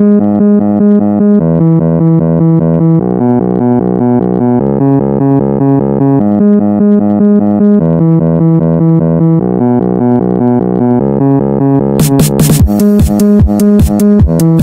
Thank you.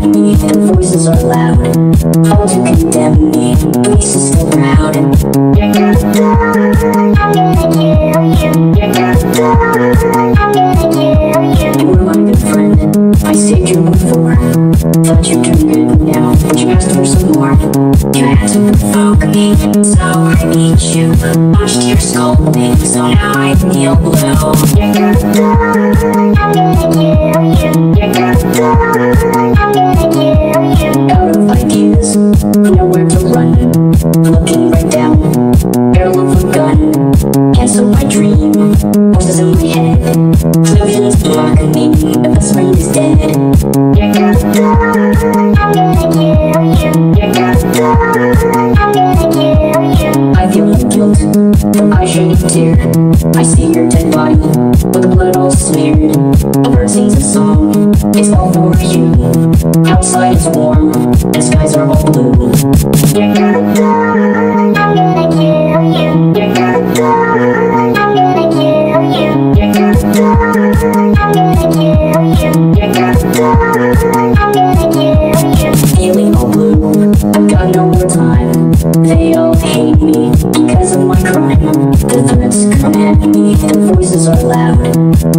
come the voices are loud. All to condemn me, peace is still proud. You're gonna die, I'm gonna kill you. You're gonna die, I'm gonna kill you. Oh you were my good friend, I saved you before. Thought you turned good, but now you asked for some more. You had to provoke me, so I beat you. Washed your skull so now I feel blue. You're gonna die, I'm gonna kill you. Oh You're gonna die, Cancel my dream, voices in my head. Illusions block me, the best friend is dead. You're gonna die, I'm gonna kill you. You're gonna I'm gonna kill you. I feel no guilt, for I shed a tear. I see your dead body, with the blood all smeared. A bird sings a song, it's all for you. Outside it's warm, and skies are all blue. You're gonna die, I'm gonna at me, the voices are loud.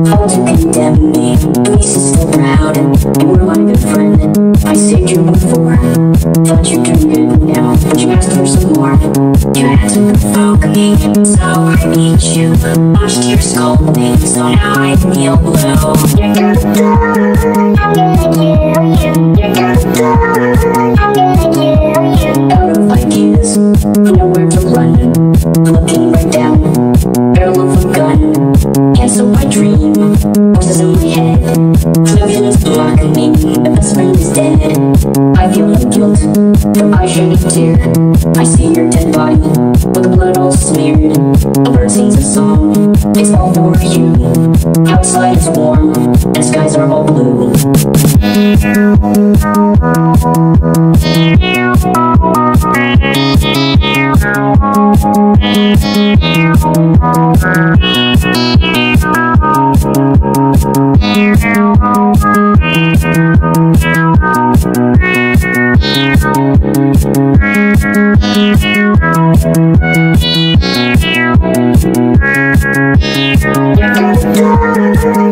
All to condemn me, peace is still proud. You were my good friend, I saved you before. Thought you turned good, but now you asked for some more. You had to provoke me, so I beat you. Washed your blade, so now I feel blue. You're gonna die, I'm gonna kill you. My me, the best friend is dead. I feel no guilt, I shed a tear. I see your dead body, with the blood all smeared. A bird sings a song, it's all for you. Outside it's warm, and skies are all blue. You're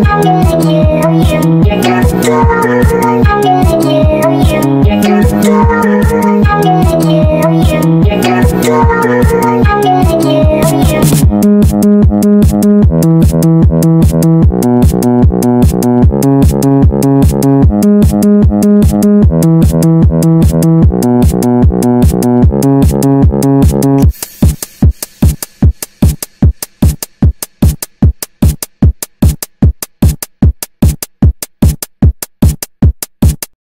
gonna Thank